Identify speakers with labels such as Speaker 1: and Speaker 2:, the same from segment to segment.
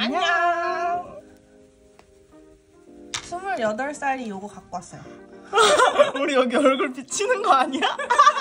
Speaker 1: 안녕. 28살이 요거 갖고 왔어요.
Speaker 2: 우리 여기 얼굴 비치는 거 아니야?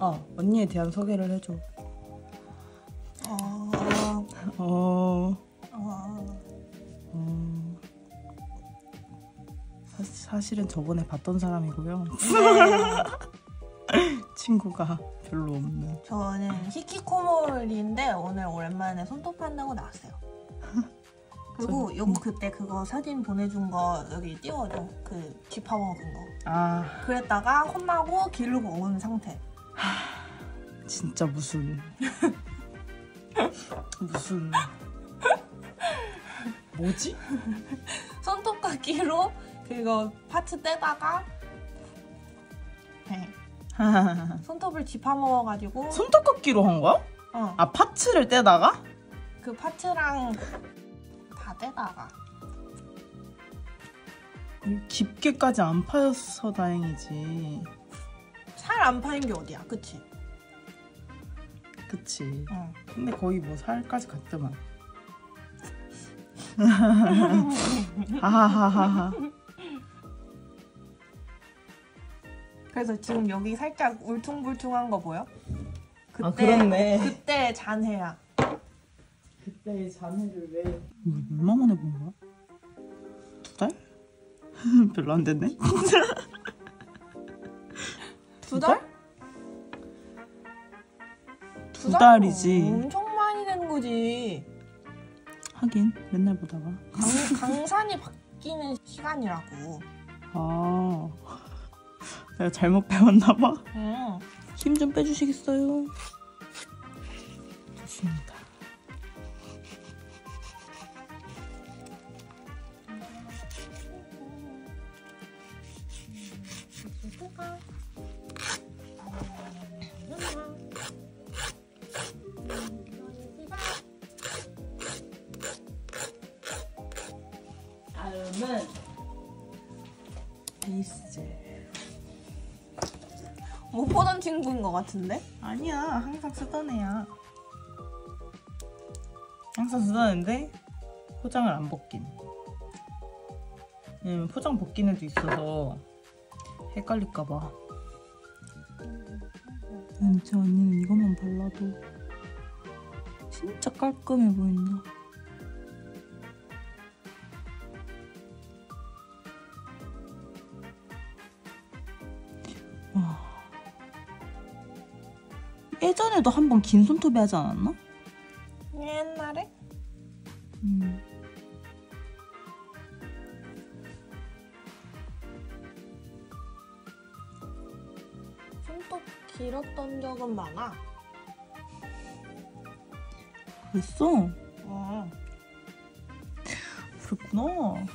Speaker 2: 어 언니에 대한 소개를 해줘.
Speaker 1: 어,
Speaker 2: 어.
Speaker 1: 어.
Speaker 2: 어. 사, 사실은 저번에 봤던 사람이고요. 친구가 별로 없는.
Speaker 1: 저는 히키코모리인데 오늘 오랜만에 손톱 한다고 나왔어요. 그리고 요거 그때 그거 사진 보내준 거 여기 띄워줘. 그 쥐파 먹은 거.
Speaker 2: 아
Speaker 1: 그랬다가 혼나고 기르고 온 상태.
Speaker 2: 진짜 무슨 무슨 뭐지?
Speaker 1: 손톱깎이로 그거 파츠 떼다가 네. 손톱을 쥐파 먹어가지고
Speaker 2: 손톱깎이로 한 거야?
Speaker 1: 어,
Speaker 2: 아 파츠를 떼다가?
Speaker 1: 그 파츠랑 다 떼다가
Speaker 2: 깊게까지 안 파여서 다행이지.
Speaker 1: 살 안 파인 게 어디야, 그치?
Speaker 2: 그치.
Speaker 1: 응.
Speaker 2: 근데 거의 뭐 살까지 갔더만. 하하하하하.
Speaker 1: 그래서 지금 여기 살짝 울퉁불퉁한 거 보여? 그때,
Speaker 2: 아, 그렇네.
Speaker 1: 그때 잔해야.
Speaker 2: 그때의 자매를 왜? 얼마 만에 본 거야? 두 달? 별로 안 됐네.
Speaker 1: 두 달?
Speaker 2: 두 달이지.
Speaker 1: 엄청 많이 된 거지.
Speaker 2: 하긴 맨날 보다가.
Speaker 1: 강, 강산이 바뀌는 시간이라고.
Speaker 2: 아, 내가 잘못 배웠나 봐.
Speaker 1: 응.
Speaker 2: 힘 좀 빼주시겠어요? 좋습니다. 다음은 베이스젤.
Speaker 1: 못 보던 친구인 것 같은데?
Speaker 2: 아니야, 항상 쓰던 애야. 항상 쓰던 애인데 포장을 안 벗긴. 왜냐면 포장 벗긴 애도 있어서 헷갈릴까봐. 진짜 언니는 이것만 발라도 진짜 깔끔해 보인다. 와. 예전에도 한 번 긴 손톱이 하지 않았나?
Speaker 1: 많아.
Speaker 2: 그랬어?
Speaker 1: 어.
Speaker 2: 그랬구나.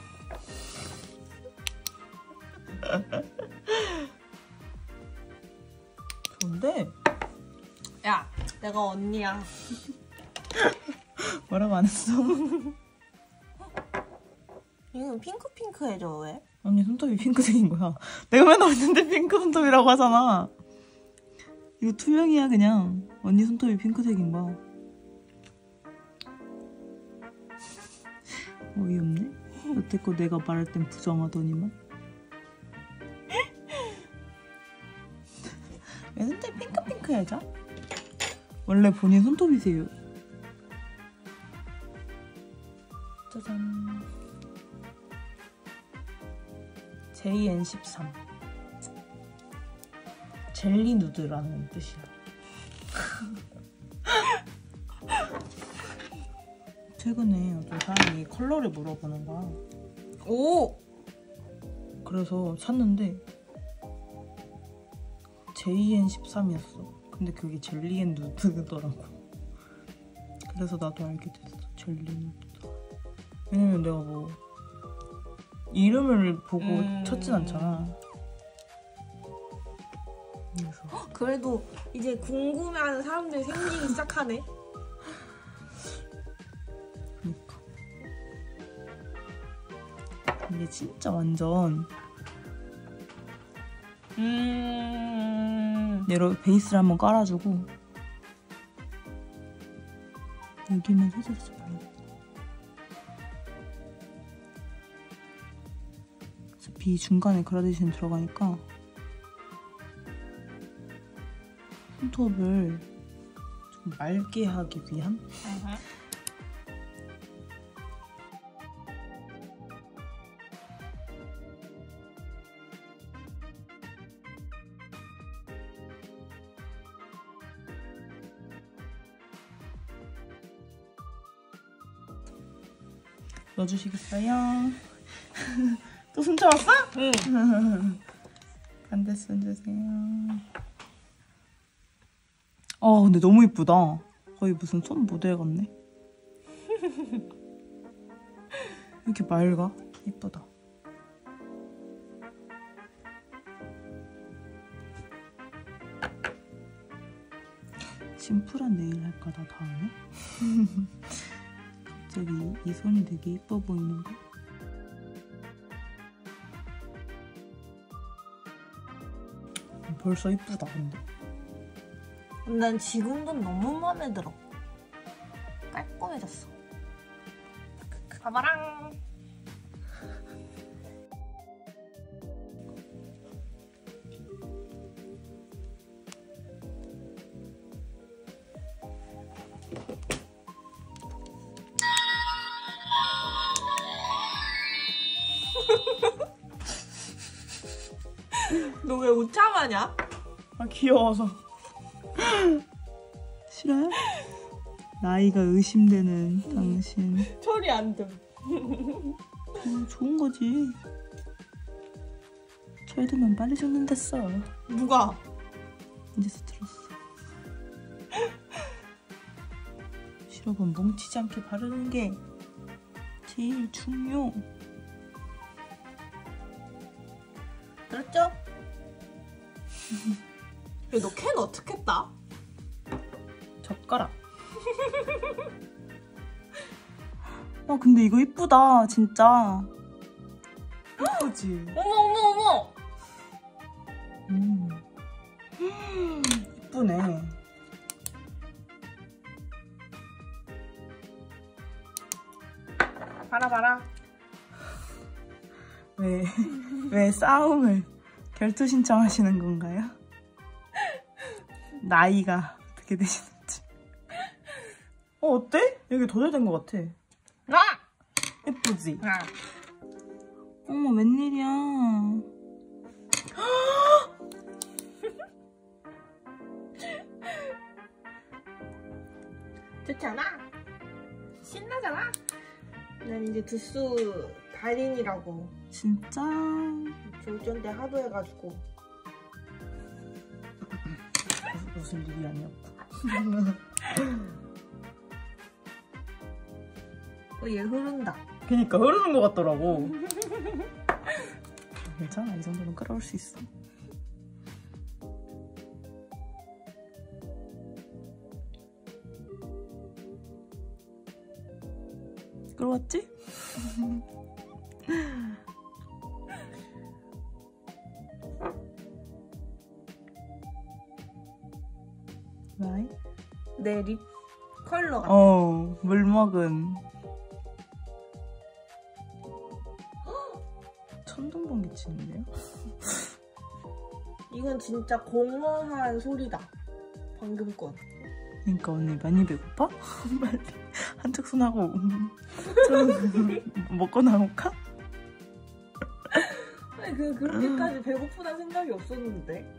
Speaker 2: 좋은데?
Speaker 1: 야, 내가 언니야.
Speaker 2: 뭐라고 안 했어?
Speaker 1: 이건 핑크핑크해져, 왜?
Speaker 2: 언니 손톱이 핑크색인 거야. 내가 맨날 언니한테 핑크 손톱이라고 하잖아. 이거 투명이야 그냥. 언니 손톱이 핑크색인 거야. 어이없네. 여태껏 내가 말할 땐 부정하더니만. 왜 손톱 핑크핑크해져? 원래 본인 손톱이세요. 짜잔. JN13 젤리 누드라는 뜻이야. 최근에 어떤 사람이 컬러를 물어보는 거야.
Speaker 1: 오!
Speaker 2: 그래서 샀는데 JN13이었어. 근데 그게 젤리앤 누드더라고. 그래서 나도 알게 됐어. 젤리 누드. 왜냐면 내가 뭐 이름을 보고
Speaker 1: 음.
Speaker 2: 찾진 않잖아.
Speaker 1: 그래도 이제 궁금해하는 사람들이 생기기 시작하네.
Speaker 2: 그니까 이게 진짜 완전
Speaker 1: 음.
Speaker 2: 여러 베이스를 한번 깔아주고 여기만 살짝 살짝 발라줘. 어차피 중간에 그라데이션 들어가니까 손톱을 좀 맑게 하기 위한 넣어주시겠어요? 또 손톱 왔어?
Speaker 1: 응.
Speaker 2: 반대 손 주세요. 어, 근데 너무 이쁘다. 거의 무슨 손 모델 같네. 이렇게 맑아? 이쁘다. 심플한 네일 할까, 나 다음에? 갑자기 이 손이 되게 이뻐 보이는데? 벌써 이쁘다, 근데.
Speaker 1: 난 지금도 너무 마음에 들어. 깔끔해졌어. 가바랑. 너왜 웃참하냐?
Speaker 2: 아 귀여워서 싫어요? 나이가 의심되는 당신
Speaker 1: 소리 안 들.
Speaker 2: 어, 좋은 거지 철들면 빨리 죽는댔어
Speaker 1: 누가?
Speaker 2: 이제서 들었어 시럽은 뭉치지 않게 바르는 게 제일 중요
Speaker 1: 들었죠? 야, 너캔 어떻게 따?
Speaker 2: 젓가락 아 근데 이거 이쁘다 진짜 이쁘지?
Speaker 1: 어머, 어머, 어머!
Speaker 2: 음. 이쁘네.
Speaker 1: 봐라, 봐라.
Speaker 2: 왜, 왜 싸움을 결투 신청하시는 건가요? 나이가 어떻게 되시는지. 어, 어때? 여기 더잘된것 같아.
Speaker 1: 나!
Speaker 2: 예쁘지?
Speaker 1: 나.
Speaker 2: 어머, 웬일이야.
Speaker 1: 좋잖아? 신나잖아? 난 이제 두수 달인이라고.
Speaker 2: 진짜.
Speaker 1: 졸전 때 하도 해가지고.
Speaker 2: 무슨- 일이 아니었고.
Speaker 1: 어, 얘 흐른다.
Speaker 2: 그니까 흐르는 것 같더라고. 괜찮아, 이 정도는 끌어올 수 있어. 끌어왔지?
Speaker 1: 내 립 컬러 같아.
Speaker 2: 어, 물 먹은.
Speaker 1: 이건 진짜 공허한 소리다. 방금 건.
Speaker 2: 그러니까 언니 많이 배고파? 빨리 한쪽 손하고 먹고 나올까?
Speaker 1: 아니, 그, 그렇게까지 배고프다는 생각이 없었는데.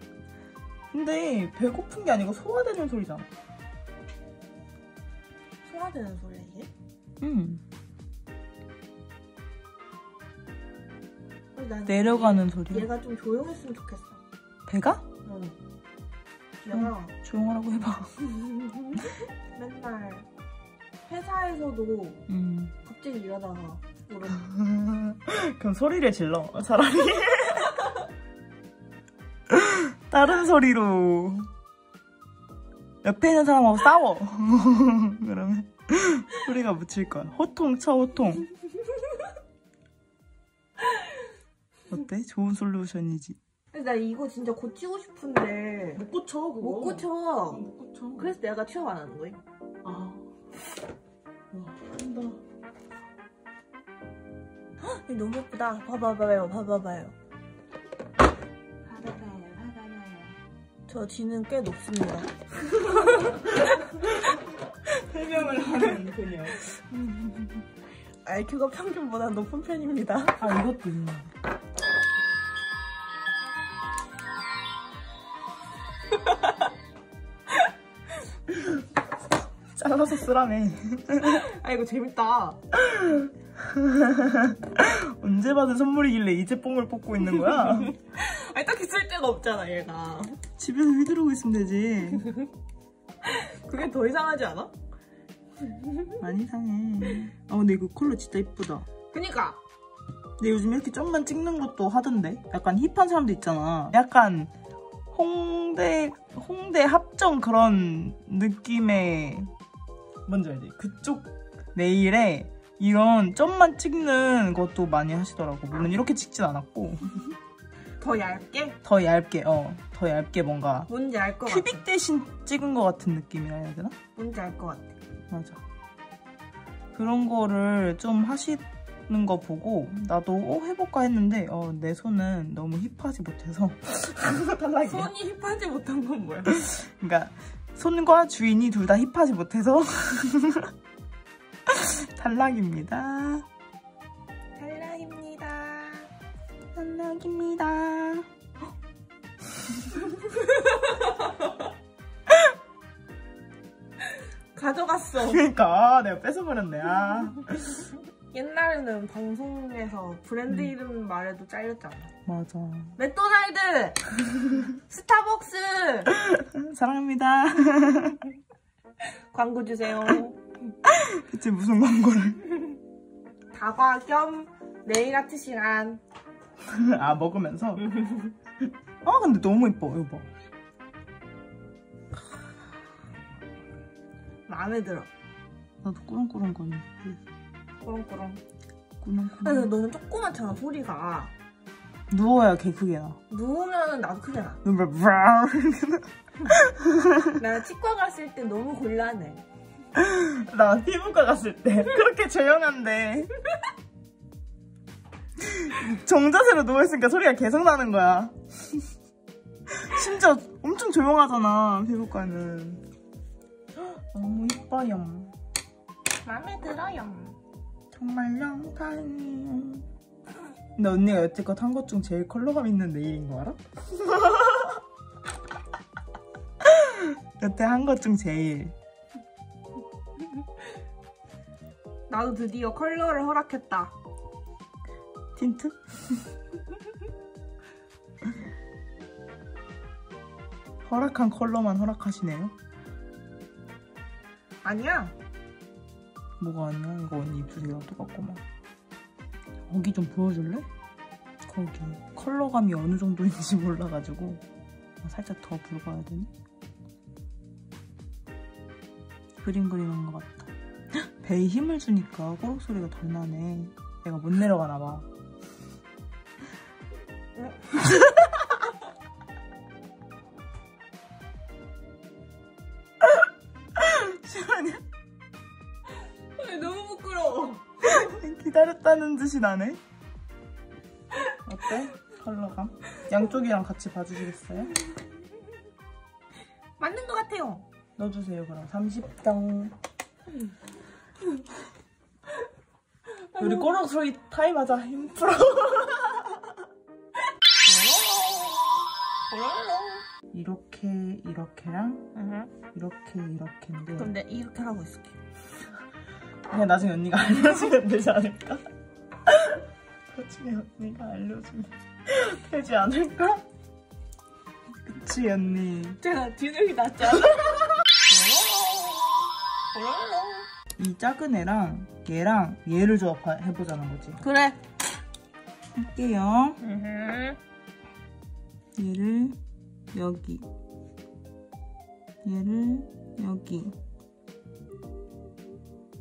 Speaker 2: 근데 배고픈 게 아니고 소화되는 소리잖아.
Speaker 1: 소화되는 소리야, 이게?
Speaker 2: 응. 내려가는 소리.
Speaker 1: 얘가 좀 조용했으면 좋겠어.
Speaker 2: 배가?
Speaker 1: 응. 얘가
Speaker 2: 조용하라고 해봐.
Speaker 1: 맨날 회사에서도
Speaker 2: 음.
Speaker 1: 갑자기 일하다가.
Speaker 2: 그럼 소리를 질러 차라리. 다른 소리로 옆에 있는 사람하고 싸워. 그러면 소리가 묻힐 거야. 호통 쳐 호통. 어때? 좋은 솔루션이지.
Speaker 1: 근데 나 이거 진짜 고치고 싶은데
Speaker 2: 못 고쳐 그거.
Speaker 1: 못 고쳐.
Speaker 2: 못 고쳐.
Speaker 1: 그래서 내가 취업 안 하는 거야.
Speaker 2: 아. 와 한다.
Speaker 1: 너무 예쁘다. 봐봐봐요, 봐봐봐요.
Speaker 2: 하다봐요 하다봐요.
Speaker 1: 저 뒤는 꽤 높습니다.
Speaker 2: 설명을 하는 그녀.
Speaker 1: IQ가 평균보다 높은 편입니다.
Speaker 2: 아 이것도 있네. 잘라서 쓰라며.
Speaker 1: 아 이거 재밌다.
Speaker 2: 언제 받은 선물이길래 이제 뽕을 뽑고 있는 거야?
Speaker 1: 아니 딱히 쓸 데가 없잖아 얘가.
Speaker 2: 집에서 휘두르고 있으면 되지.
Speaker 1: 그게 더 이상하지 않아?
Speaker 2: 안 이상해. 아 근데 이거 컬러 진짜 이쁘다.
Speaker 1: 그니까
Speaker 2: 근데 요즘 이렇게 점만 찍는 것도 하던데? 약간 힙한 사람도 있잖아. 약간 홍대 홍대 합정 그런 느낌의 뭔지 알지? 그쪽 네일에 이런 점만 찍는 것도 많이 하시더라고. 물론 이렇게 찍진 않았고
Speaker 1: 더 얇게
Speaker 2: 더 얇게 어더 얇게 뭔가
Speaker 1: 뭔지 알 것 같아.
Speaker 2: 큐빅 대신 찍은 것 같은 느낌이라 해야 되나?
Speaker 1: 뭔지 알 것 같아.
Speaker 2: 맞아. 그런 거를 좀 하시는 거 보고 나도 어 해볼까 했는데 어, 내 손은 너무 힙하지 못해서.
Speaker 1: 손이 힙하지 못한 건 뭐야?
Speaker 2: 그러니까 손과 주인이 둘 다 힙하지 못해서 탈락입니다.
Speaker 1: 탈락입니다.
Speaker 2: 탈락입니다.
Speaker 1: 가져갔어.
Speaker 2: 그러니까 아, 내가 뺏어버렸네. 아.
Speaker 1: 옛날에는 방송에서 브랜드
Speaker 2: 음.
Speaker 1: 이름 말해도 잘렸잖아.
Speaker 2: 맞아.
Speaker 1: 맥도날드, 스타벅스
Speaker 2: 사랑합니다.
Speaker 1: 광고 주세요.
Speaker 2: 대체 무슨 광고를?
Speaker 1: 다과 겸 네일 아트 시간.
Speaker 2: 아 먹으면서. 아 근데 너무 예뻐. 이거 봐.
Speaker 1: 마음에 들어.
Speaker 2: 나도 꾸렁꾸렁거리네.
Speaker 1: 꾸렁꾸렁.
Speaker 2: 꾸렁꾸렁.
Speaker 1: 근데 너는 조그맣잖아 소리가.
Speaker 2: 누워야 개 크게 나.
Speaker 1: 누우면은 나도 크게 나.
Speaker 2: 눈물 브라운.
Speaker 1: 나 치과 갔을 때 너무 곤란해.
Speaker 2: 나 피부과 갔을 때 그렇게 조용한데 정자세로 누워있으니까 소리가 계속 나는 거야. 심지어 엄청 조용하잖아 피부과는. 너무 이뻐요.
Speaker 1: 마음에 들어요.
Speaker 2: 정말요? 다행이에요. 근데 언니가 여태껏 한 것 중 제일 컬러감 있는 네일인 거 알아? 여태 한 것 중 제일.
Speaker 1: 나도 드디어 컬러를 허락했다.
Speaker 2: 틴트? 허락한 컬러만 허락하시네요.
Speaker 1: 아니야.
Speaker 2: 뭐가 아니야? 이거 언니 입술이랑 똑같구만. 거기 좀 보여줄래? 거기 컬러감이 어느 정도인지 몰라가지고 살짝 더 붉어야 되니? 그림 그리는 것 같다. 헉, 배에 힘을 주니까 꼬록 소리가 덜 나네. 내가 못 내려가나 봐. 기다렸다는 듯이 나네. 어때? 컬러감? 양쪽이랑 같이 봐주시겠어요?
Speaker 1: 맞는 것 같아요.
Speaker 2: 넣어주세요 그럼 30당 우리 꼬락 소리 타임하자 힘풀어 이렇게 이렇게랑 이렇게 이렇게인데
Speaker 1: 내가 이렇게 하고 있을게.
Speaker 2: 그냥 나중에 언니가 알려주면 되지 않을까? 나중에 언니가 알려주면 되지 않을까? 그치 언니
Speaker 1: 제가 뒤늦게 났잖아.
Speaker 2: 이 작은 애랑 얘랑 얘를 조합해보자는 거지
Speaker 1: 그래.
Speaker 2: 할게요
Speaker 1: 음.
Speaker 2: 얘를 여기 얘를 여기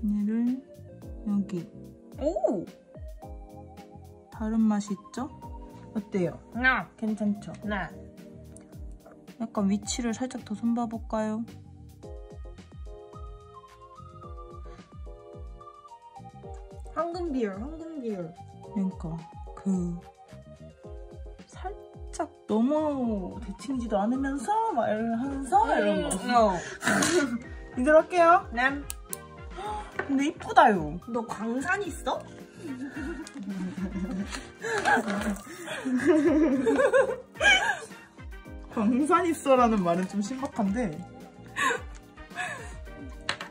Speaker 2: 얘를 여기
Speaker 1: 오.
Speaker 2: 다른 맛이 있죠? 어때요?
Speaker 1: 나.
Speaker 2: 괜찮죠?
Speaker 1: 네.
Speaker 2: 약간 위치를 살짝 더 손봐볼까요?
Speaker 1: 황금 비율, 황금 비율.
Speaker 2: 그러니까 그 살짝 너무 대칭이지도 않으면서 말하면서 이런 거
Speaker 1: 어.
Speaker 2: 이대로 할게요
Speaker 1: 네.
Speaker 2: 근데 이쁘다요
Speaker 1: 너 광산 있어?
Speaker 2: 광산 있어라는 말은 좀 신박한데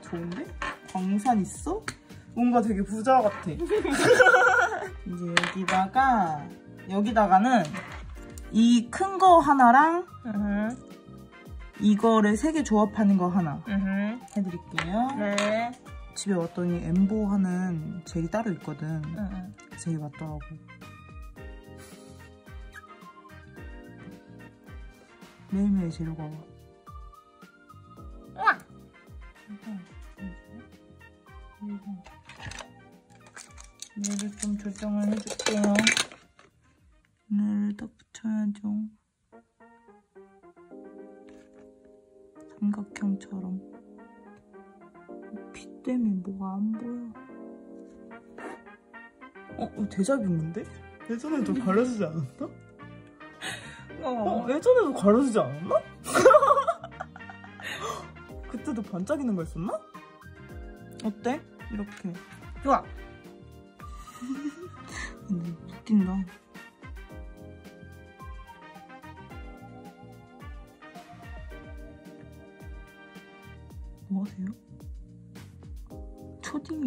Speaker 2: 좋은데? 광산 있어? 뭔가 되게 부자 같아 이제 여기다가 여기다가는 이 큰 거 하나랑
Speaker 1: 음.
Speaker 2: 이거를 세 개 조합하는 거 하나
Speaker 1: 음.
Speaker 2: 해드릴게요
Speaker 1: 네.
Speaker 2: 집에 왔더니 엠보 하는 젤이 따로 있거든
Speaker 1: 음.
Speaker 2: 젤이 왔더라고 매일매일 재료가 와
Speaker 1: 우와.
Speaker 2: 얘를 좀 조정을 해줄게요. 얘를 딱 붙여야죠. 삼각형처럼. 피 때문에 뭐가 안 보여. 어, 이거 대자뷰인데? 예전에도 가려지지 않았나?
Speaker 1: 어.
Speaker 2: 어, 예전에도 가려지지 않았나? 그때도 반짝이는 거 있었나? 어때? 이렇게.
Speaker 1: 좋아.
Speaker 2: 근데 웃긴다.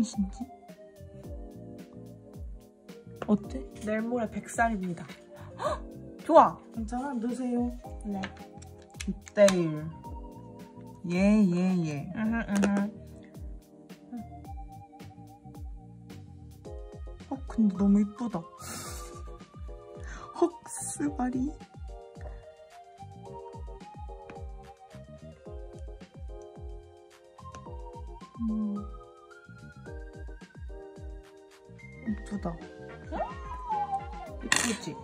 Speaker 2: 초딩이신지? 어때?
Speaker 1: 내일 모레 100살입니다. 좋아.
Speaker 2: 괜찮아, 넣으세요.
Speaker 1: 네.
Speaker 2: 이때일. 예, 예, 예.
Speaker 1: 음. 음.
Speaker 2: 어, 근데 너무 이쁘다. 헉, 스바리. 이쁘다. 이쁘지?
Speaker 1: 음.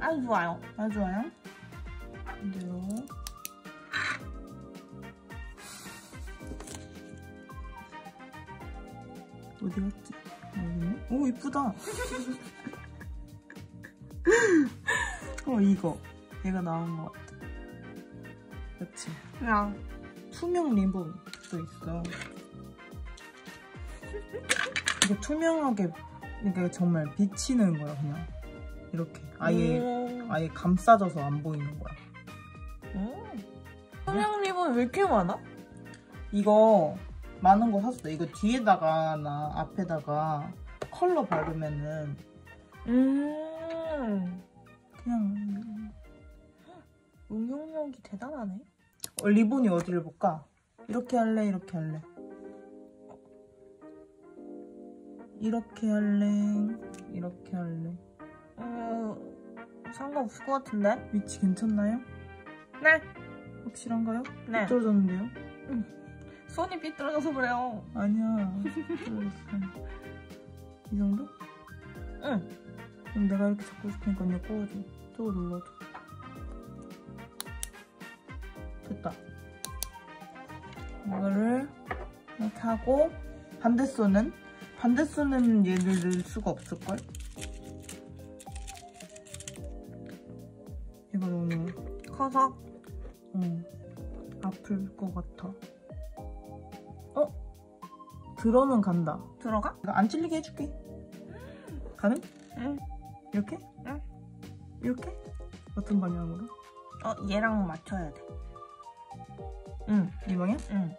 Speaker 1: 아주 좋아요.
Speaker 2: 아주 좋아요. 근데요. 어디 갔지? 아, 여기? 오, 이쁘다. 어, 이거. 얘가 나온 것 같아. 그치?
Speaker 1: 그냥
Speaker 2: 투명 리본도 있어. 이게 투명하게, 이게 정말 비치는 거야, 그냥. 이렇게. 아예,
Speaker 1: 음.
Speaker 2: 아예 감싸져서 안 보이는 거야.
Speaker 1: 음. 성형 리본 왜 이렇게 많아?
Speaker 2: 이거 많은 거 샀어. 이거 뒤에다가 나 앞에다가 컬러 바르면은
Speaker 1: 음.
Speaker 2: 그냥
Speaker 1: 응용력이 대단하네.
Speaker 2: 어, 리본이 어디를 볼까? 이렇게 할래? 이렇게 할래? 이렇게 할래? 이렇게 할래?
Speaker 1: 음. 상관없을 것 같은데?
Speaker 2: 위치 괜찮나요?
Speaker 1: 네.
Speaker 2: 확실한가요?
Speaker 1: 네.
Speaker 2: 떨어졌는데요?
Speaker 1: 손이 삐뚤어져서 그래요.
Speaker 2: 아니야. 이 정도?
Speaker 1: 응.
Speaker 2: 그럼 내가 이렇게 잡고 싶으니까 언니 꼬아줘. 저거 눌러줘. 됐다. 이거를 이렇게 하고 반대손은? 반대손은 얘를 넣을 수가 없을걸? 얘가 너무
Speaker 1: 커서
Speaker 2: 어, 아플 것 같아. 어? 들어는 간다.
Speaker 1: 들어가?
Speaker 2: 이거 안 찔리게 해줄게. 가능?
Speaker 1: 응.
Speaker 2: 이렇게?
Speaker 1: 응.
Speaker 2: 이렇게? 어떤 방향으로?
Speaker 1: 어, 얘랑 맞춰야 돼.
Speaker 2: 응. 이 방향?
Speaker 1: 응.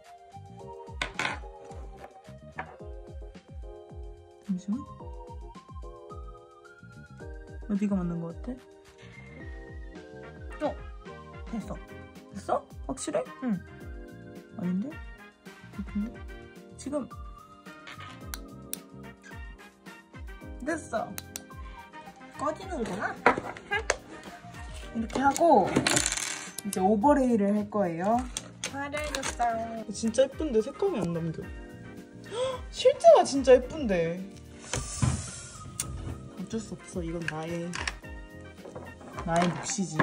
Speaker 2: 잠시만. 어디가 맞는 것 같아?
Speaker 1: 됐어.
Speaker 2: 됐어? 확실해?
Speaker 1: 응.
Speaker 2: 아닌데? 예쁜데? 지금 됐어.
Speaker 1: 꺼지는구나.
Speaker 2: 이렇게 하고 이제 오버레이를 할 거예요.
Speaker 1: 잘해줬어요.
Speaker 2: 진짜 예쁜데 색감이 안 남겨. 헉, 실제가 진짜 예쁜데. 어쩔 수 없어. 이건 나의 나의 몫이지.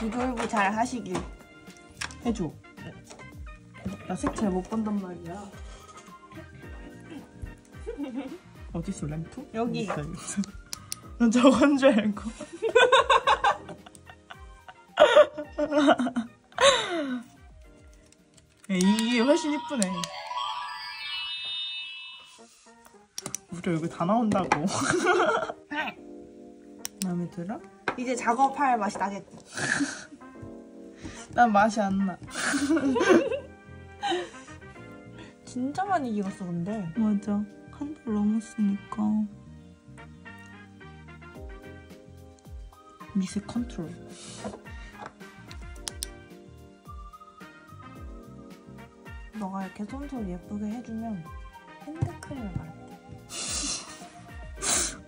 Speaker 1: 비돌부 잘 하시길.
Speaker 2: 해줘. 나 색 잘 못 본단 말이야. 어디 있어 램프?
Speaker 1: 여기.
Speaker 2: 있어, 여기 있어. 난 저건 줄 알고. 야, 이게 훨씬 이쁘네. 우리 얼굴 다 나온다고. 마음에 들어?
Speaker 1: 이제 작업할 맛이 나겠지.
Speaker 2: 난 맛이 안 나.
Speaker 1: 진짜 많이 길었어 근데.
Speaker 2: 맞아. 한 달 넘었으니까. 미세 컨트롤.
Speaker 1: 너가 이렇게 손톱 예쁘게 해주면 핸드크림을.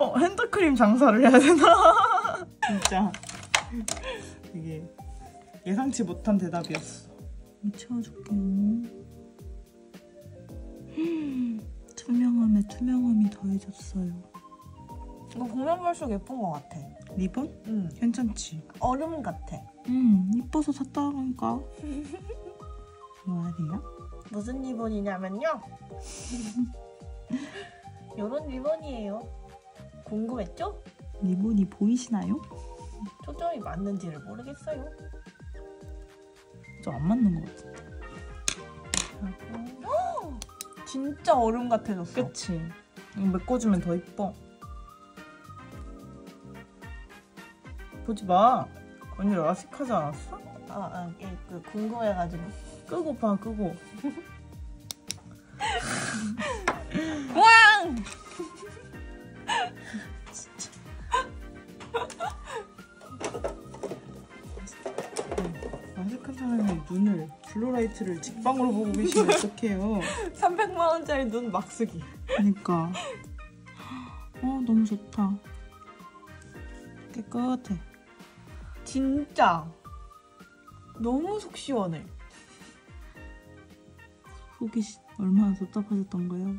Speaker 2: 어, 핸드크림 장사를 해야 되나? 진짜. 이게 예상치 못한 대답이었어. 채워줄게요. 투명함에 투명함이 더해졌어요.
Speaker 1: 이거 보면 볼수록 예쁜 것 같아.
Speaker 2: 리본?
Speaker 1: 응.
Speaker 2: 괜찮지?
Speaker 1: 얼음 같아.
Speaker 2: 응, 이뻐서 샀다니까. 뭐하래요?
Speaker 1: 무슨 리본이냐면요. 요런 리본이에요. 궁금했죠?
Speaker 2: 리본이 보이시나요?
Speaker 1: 초점이 맞는지를 모르겠어요.
Speaker 2: 좀안 맞는 것 같아.
Speaker 1: 진짜 얼음 같아졌어.
Speaker 2: 그치? 이거 메꿔주면 더 이뻐. 보지 마. 언니 라식하지 않았어?
Speaker 1: 아, 아, 예, 그 궁금해가지고.
Speaker 2: 끄고 봐, 끄고. 라식한 사람이 눈을, blue light를 직방으로 보고 계시면 어떡해요.
Speaker 1: 300만 원짜리 눈 막 쓰기.
Speaker 2: 그니까. 어, 너무 좋다. 깨끗해.
Speaker 1: 진짜 너무 속 시원해.
Speaker 2: 속이 시- 얼마나 답답하셨던가요?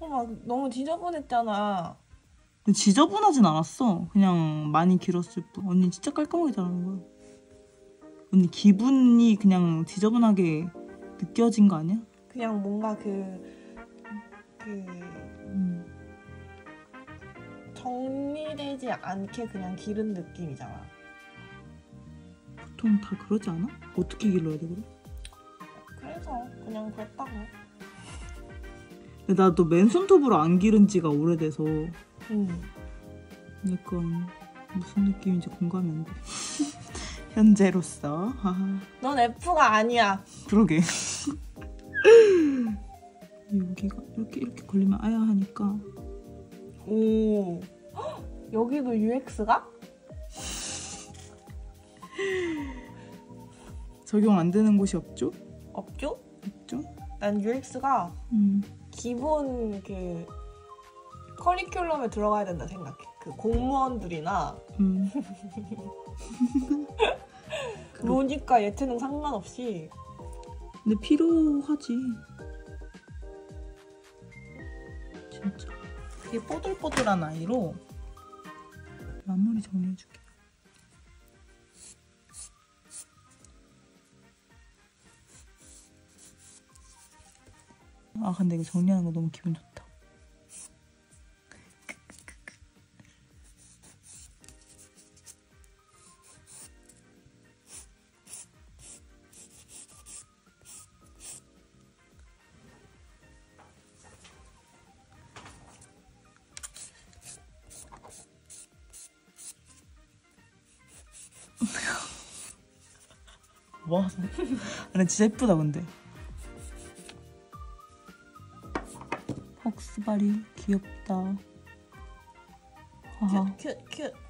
Speaker 1: 어, 막 너무 지저분했잖아.
Speaker 2: 근데 지저분하진 않았어. 그냥 많이 길었을 뿐. 언니 진짜 깔끔하게 잘하는 거야. 언니 기분이 그냥 지저분하게 느껴진 거 아니야?
Speaker 1: 그냥 뭔가 그, 그,
Speaker 2: 음.
Speaker 1: 정리되지 않게 그냥 기른 느낌이잖아.
Speaker 2: 보통 다 그러지 않아? 어떻게 길러야 돼 그럼?
Speaker 1: 그래서 그냥 그랬다고.
Speaker 2: 근데 나도 맨손톱으로 안 기른 지가 오래돼서
Speaker 1: 응.
Speaker 2: 약간 무슨 느낌인지 공감이 안 돼. 현재로서. 아,
Speaker 1: 넌 F가 아니야.
Speaker 2: 그러게. 여기가 이렇게 이렇게 걸리면 아야 하니까
Speaker 1: 오. 헉, 여기도 UX가?
Speaker 2: 적용 안 되는 곳이 없죠?
Speaker 1: 없죠?
Speaker 2: 없죠?
Speaker 1: 난 UX가
Speaker 2: 음.
Speaker 1: 기본 그 커리큘럼에 들어가야 된다 생각해. 그 공무원들이나
Speaker 2: 음.
Speaker 1: 로니까 예체능 상관없이
Speaker 2: 근데 필요하지. 진짜. 이게 뽀들뽀들한 아이로 마무리 정리해줄게. 아 근데 이거 정리하는 거 너무 기분 좋다. 와, 근데 진짜 예쁘다 근데. 수발이 귀엽다.
Speaker 1: 큐, 큐, 큐.